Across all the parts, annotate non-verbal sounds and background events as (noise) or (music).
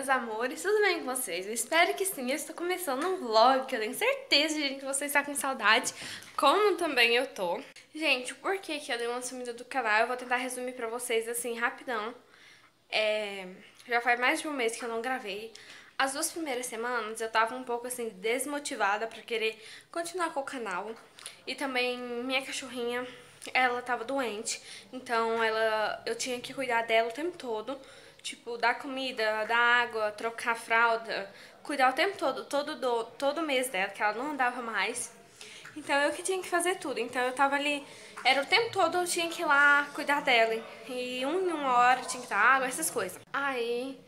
meus amores, tudo bem com vocês? Eu espero que sim, eu estou começando um vlog que eu tenho certeza, gente, que você está com saudade, como também eu tô. Gente, por que que eu dei uma sumida do canal? Eu vou tentar resumir pra vocês, assim, rapidão. É... Já faz mais de um mês que eu não gravei. As duas primeiras semanas eu tava um pouco, assim, desmotivada pra querer continuar com o canal. E também minha cachorrinha, ela tava doente, então ela, eu tinha que cuidar dela o tempo todo. Tipo, dar comida, dar água, trocar fralda, cuidar o tempo todo, todo, do, todo mês dela, que ela não andava mais. Então eu que tinha que fazer tudo. Então eu tava ali, era o tempo todo eu tinha que ir lá cuidar dela. E um em uma hora tinha que dar água, essas coisas. Aí,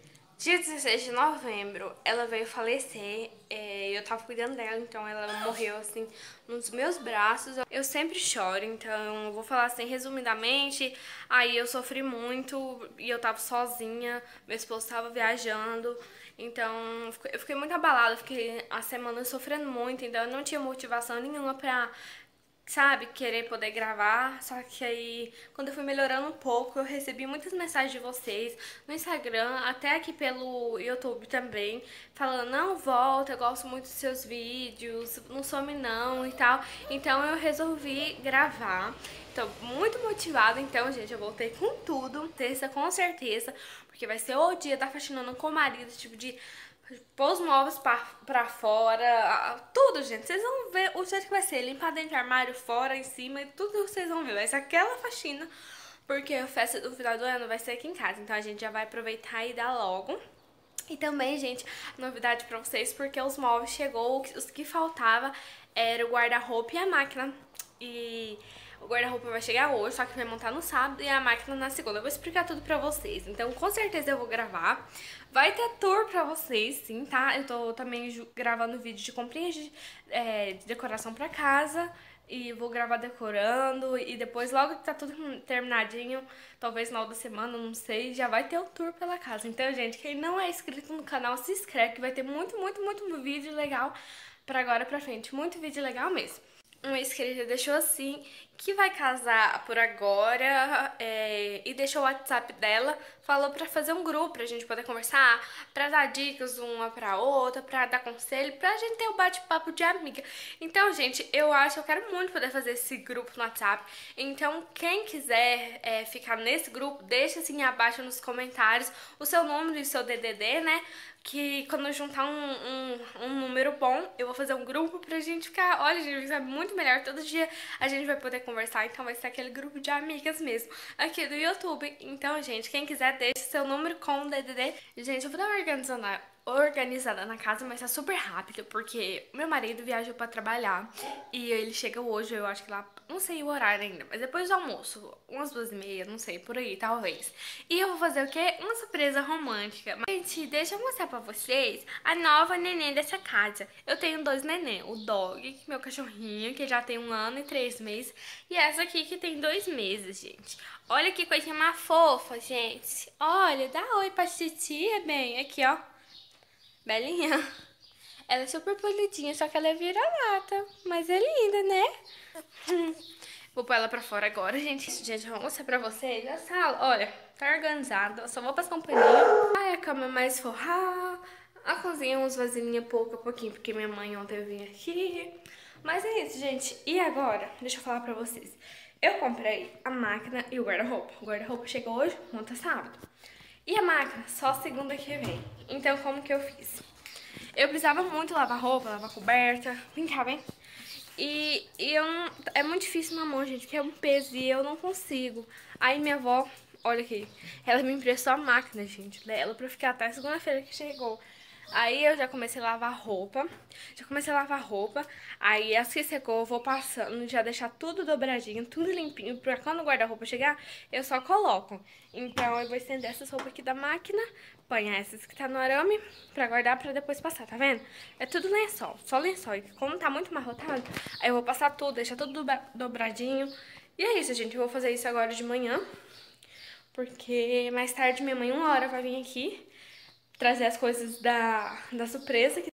dia 16 de novembro, ela veio falecer. É, eu tava cuidando dela, então ela morreu assim nos meus braços. Eu sempre choro, então eu vou falar assim resumidamente. Aí eu sofri muito e eu tava sozinha, meu esposo tava viajando. Então, eu fiquei muito abalada, fiquei a semana sofrendo muito, então eu não tinha motivação nenhuma pra, sabe, querer poder gravar. Só que aí, quando eu fui melhorando um pouco, eu recebi muitas mensagens de vocês no Instagram, até aqui pelo YouTube também, falando, não, volta, eu gosto muito dos seus vídeos, não some não e tal. Então eu resolvi gravar. Tô muito motivada, então, gente, eu voltei com tudo, terça com certeza, porque vai ser o dia da faxinando com o marido, tipo, de pôr os móveis pra, pra fora, tudo, gente. Vocês vão ver o jeito que vai ser, limpar dentro do armário, fora, em cima, e tudo vocês vão ver. Vai ser aquela faxina, porque a festa do final do ano vai ser aqui em casa, então a gente já vai aproveitar e dar logo. E também, gente, novidade pra vocês, porque os móveis chegou, os que faltava era o guarda-roupa e a máquina. E o guarda-roupa vai chegar hoje, só que vai montar no sábado e a máquina na segunda. Eu vou explicar tudo pra vocês. Então, com certeza eu vou gravar. Vai ter tour pra vocês, sim, tá? Eu tô também gravando vídeo de comprinhas de, é, de decoração pra casa. E vou gravar decorando. E depois, logo que tá tudo terminadinho, talvez na outra semana, não sei, já vai ter o tour pela casa. Então, gente, quem não é inscrito no canal, se inscreve que vai ter muito, muito, muito vídeo legal pra agora pra frente. Muito vídeo legal mesmo uma inscrita deixou assim que vai casar por agora é, e deixou o WhatsApp dela, falou pra fazer um grupo pra gente poder conversar, pra dar dicas uma pra outra, pra dar conselho, pra gente ter o um bate-papo de amiga. Então, gente, eu acho que eu quero muito poder fazer esse grupo no WhatsApp. Então, quem quiser é, ficar nesse grupo, deixa assim abaixo nos comentários o seu número e o seu DDD, né? Que quando eu juntar um, um, um, número bom, eu vou fazer um grupo pra gente ficar, olha, gente, vai muito melhor, todo dia a gente vai poder conversar, então vai ser aquele grupo de amigas mesmo, aqui do YouTube. Então, gente, quem quiser, deixe seu número com o DDD. Gente, eu vou dar uma organizada, na casa, mas tá super rápido, porque meu marido viaja pra trabalhar e ele chega hoje, eu acho que lá, não sei o horário ainda, mas depois do almoço, umas duas e meia, não sei, por aí, talvez. E eu vou fazer o quê? Uma surpresa romântica. Gente, deixa eu mostrar pra vocês a nova neném dessa casa. Eu tenho dois neném, o Dog, meu cachorrinho, que já tem um ano e três meses, e essa aqui que tem dois meses, gente. Olha que coisinha mais fofa, gente. Olha, dá oi pra titia, bem, aqui, ó. Belinha. (laughs) Ela é super polidinha, só que ela é vira-lata. Mas é linda, né? (laughs) Vou pôr ela pra fora agora, gente. Gente, vou mostrar pra vocês a sala. Olha, tá organizada. Eu só vou passar um paninho. Ai, a cama é mais forrada. A cozinha, uns vasilhinhos pouco a pouquinho, porque minha mãe ontem vinha aqui. Mas é isso, gente. E agora, deixa eu falar pra vocês. Eu comprei a máquina e o guarda-roupa. O guarda-roupa chegou hoje, é sábado. E a máquina, só segunda que vem. Então, como que eu fiz? Eu precisava muito lavar roupa, lavar coberta. Vem cá, vem. E, e eu não, é muito difícil na mão, gente, porque é um peso e eu não consigo. Aí minha avó, olha aqui, ela me emprestou a máquina, gente, dela pra ficar até segunda-feira que chegou. Aí eu já comecei a lavar roupa, já comecei a lavar roupa, aí as que secou eu vou passando, já deixar tudo dobradinho, tudo limpinho, pra quando o guarda-roupa chegar, eu só coloco. Então eu vou estender essas roupas aqui da máquina, apanhar essas que tá no arame, pra guardar pra depois passar, tá vendo? É tudo lençol, só lençol, e como tá muito amarrotado, aí eu vou passar tudo, deixar tudo dobradinho. E é isso, gente, eu vou fazer isso agora de manhã, porque mais tarde minha mãe, uma hora, vai vir aqui trazer as coisas da, da surpresa. amores,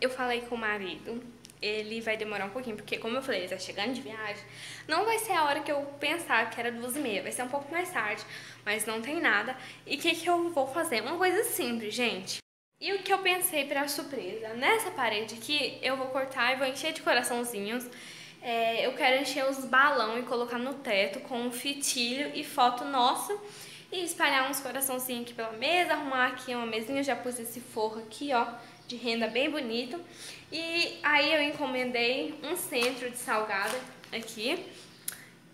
eu falei com o marido, ele vai demorar um pouquinho, porque como eu falei, ele tá chegando de viagem, não vai ser a hora que eu pensar que era duas e meia, vai ser um pouco mais tarde, mas não tem nada. E o que, que eu vou fazer? Uma coisa simples, gente. E o que eu pensei pra surpresa? Nessa parede aqui, eu vou cortar e vou encher de coraçãozinhos. É, eu quero encher os balão e colocar no teto com um fitilho e foto nossa. E espalhar uns coraçãozinhos aqui pela mesa, arrumar aqui uma mesinha, já pus esse forro aqui, ó, de renda bem bonito. E aí eu encomendei um centro de salgada aqui.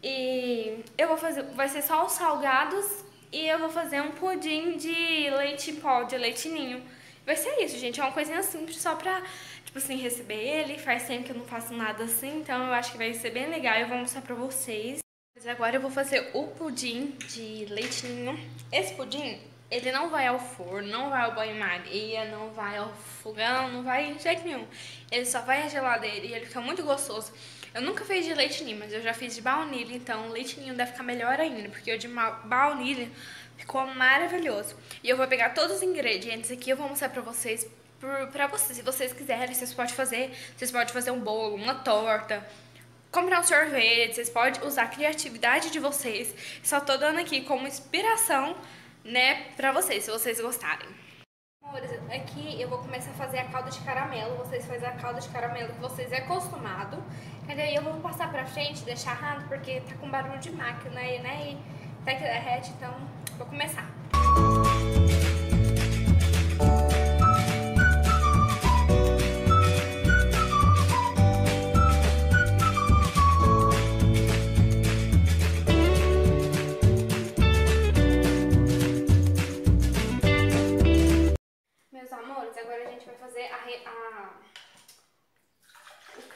E eu vou fazer, vai ser só os salgados e eu vou fazer um pudim de leite em pó, de leite ninho. Vai ser isso, gente, é uma coisinha simples só pra, tipo assim, receber ele. Faz tempo que eu não faço nada assim, então eu acho que vai ser bem legal eu vou mostrar pra vocês. Mas agora eu vou fazer o pudim de leite ninho. Esse pudim, ele não vai ao forno, não vai ao banho-maria, não vai ao fogão, não vai de jeito nenhum. Ele só vai à geladeira e ele fica muito gostoso. Eu nunca fiz de leite ninho, mas eu já fiz de baunilha, então o leite ninho deve ficar melhor ainda, porque o de baunilha ficou maravilhoso. E eu vou pegar todos os ingredientes aqui, eu vou mostrar pra vocês, pra vocês, se vocês quiserem, vocês podem fazer, vocês podem fazer um bolo, uma torta, comprar um sorvete, vocês podem usar a criatividade de vocês. Só tô dando aqui como inspiração, né, pra vocês, se vocês gostarem. Amores, aqui eu vou começar a fazer a calda de caramelo. Vocês fazem a calda de caramelo que vocês é acostumado. E daí eu vou passar pra frente, deixar ralo, porque tá com barulho de máquina, né? E até que derrete, então vou começar. Meus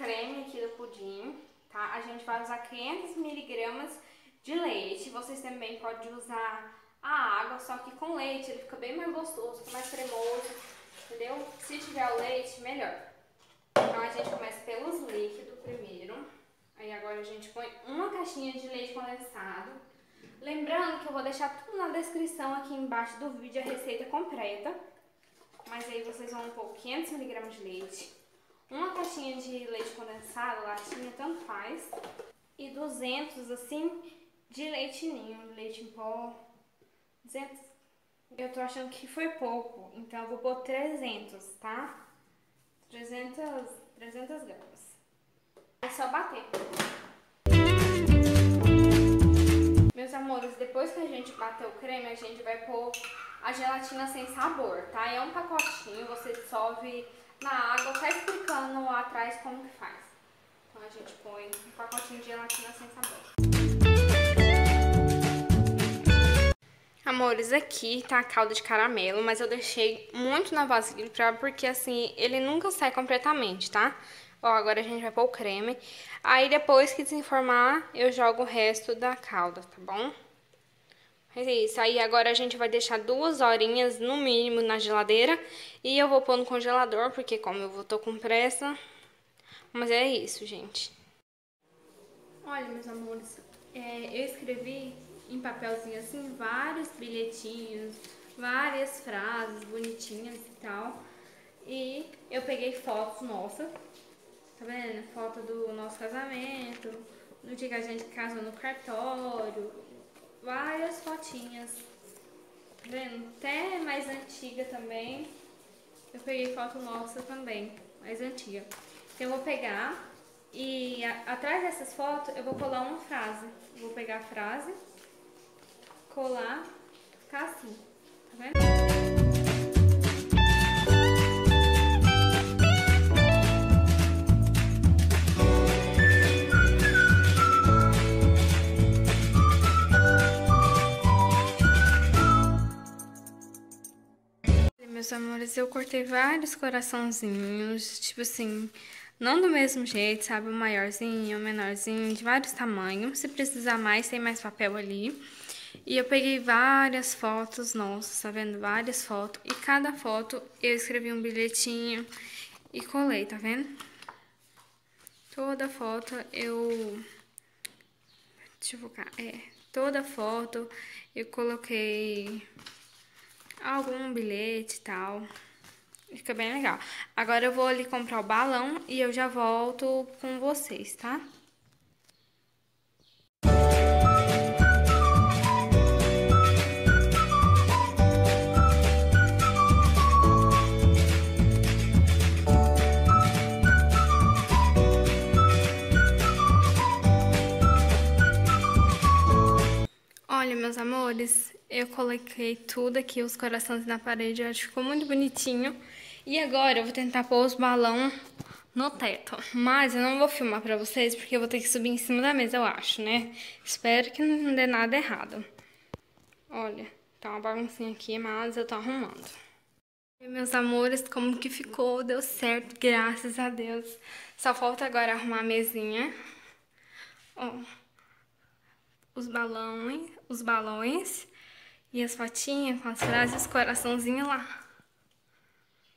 creme aqui do pudim, tá? A gente vai usar 500 miligramas de leite. Vocês também podem usar a água, só que com leite ele fica bem mais gostoso, mais cremoso, entendeu? Se tiver o leite, melhor. Então a gente começa pelos líquidos primeiro. Aí agora a gente põe uma caixinha de leite condensado. Lembrando que eu vou deixar tudo na descrição aqui embaixo do vídeo a receita completa. Mas aí vocês vão pôr 500mg de leite, uma caixinha de leite condensado, latinha, tanto faz, e 200 assim de leite ninho, leite em pó. 200. Eu tô achando que foi pouco, então eu vou pôr 300, tá? 300, 300 gramas. É só bater. Meus amores, depois que a gente bater o creme, a gente vai pôr a gelatina sem sabor, tá? É um pacotinho, você dissolve na água, tá explicando lá atrás como que faz. Então a gente põe um pacotinho de gelatina sem sabor. Amores, aqui tá a calda de caramelo, mas eu deixei muito na vasilha pra, porque assim, ele nunca sai completamente, tá? Ó, agora a gente vai pôr o creme. Aí depois que desenformar, eu jogo o resto da calda, tá bom? É isso, aí agora a gente vai deixar duas horinhas no mínimo na geladeira e eu vou pôr no congelador, porque como eu tô com pressa. Mas é isso, gente. Olha, meus amores, é, eu escrevi em papelzinho assim vários bilhetinhos, várias frases bonitinhas e tal. E eu peguei fotos nossas, tá vendo? Foto do nosso casamento, no dia que a gente casou no cartório, várias fotinhas. Tá vendo? Até mais antiga também. Eu peguei foto nossa também, mais antiga. Então eu vou pegar e a- atrás dessas fotos eu vou colar uma frase. Vou pegar a frase, colar, ficar assim. Tá vendo? Amores, eu cortei vários coraçãozinhos, tipo assim, não do mesmo jeito, sabe? O maiorzinho, o menorzinho, de vários tamanhos. Se precisar mais, tem mais papel ali. E eu peguei várias fotos nossas, tá vendo? Várias fotos. E cada foto eu escrevi um bilhetinho e colei, tá vendo? Toda foto eu... Deixa eu focar. É, toda foto eu coloquei algum bilhete e tal. Fica bem legal. Agora eu vou ali comprar o balão e eu já volto com vocês, tá? Olha, meus amores, eu coloquei tudo aqui, os corações na parede, eu acho que ficou muito bonitinho. E agora eu vou tentar pôr os balão no teto. Mas eu não vou filmar pra vocês, porque eu vou ter que subir em cima da mesa, eu acho, né? Espero que não dê nada errado. Olha, tá uma baguncinha aqui, mas eu tô arrumando. E, meus amores, como que ficou? Deu certo, graças a Deus. Só falta agora arrumar a mesinha. Ó os balões, os balões e as fotinhas com as frases, coraçãozinho lá.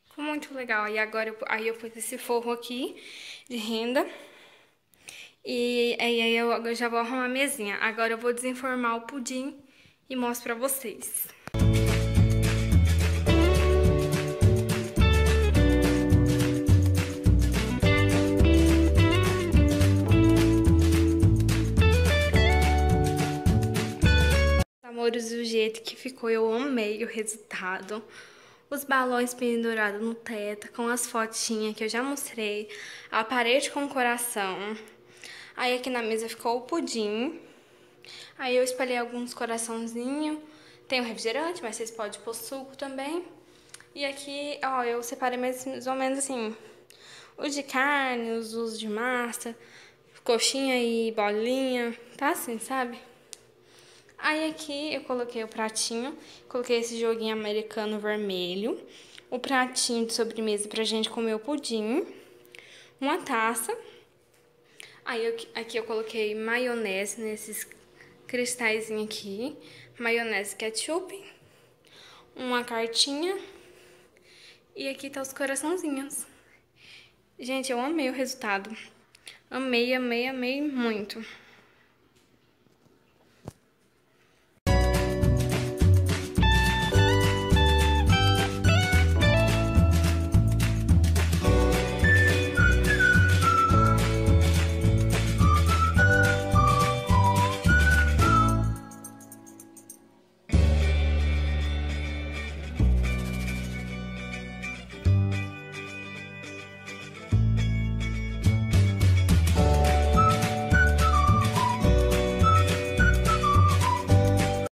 Ficou muito legal. E agora eu, aí eu pus esse forro aqui de renda. E aí eu, eu já vou arrumar a mesinha. Agora eu vou desenformar o pudim e mostro pra vocês. Amores, ficou, eu amei o resultado. Os balões pendurados no teto, com as fotinhas que eu já mostrei. A parede com coração. Aí aqui na mesa ficou o pudim. Aí eu espalhei alguns coraçãozinhos. Tem o refrigerante, mas vocês podem pôr suco também. E aqui, ó, eu separei mais, mais ou menos assim, os de carne, os de massa, coxinha e bolinha, tá assim, sabe? Aí aqui eu coloquei o pratinho, coloquei esse joguinho americano vermelho, o pratinho de sobremesa pra gente comer o pudim, uma taça. Aí eu, aqui eu coloquei maionese nesses cristais aqui, maionese ketchup, uma cartinha e aqui tá os coraçãozinhos. Gente, eu amei o resultado. Amei, amei, amei muito.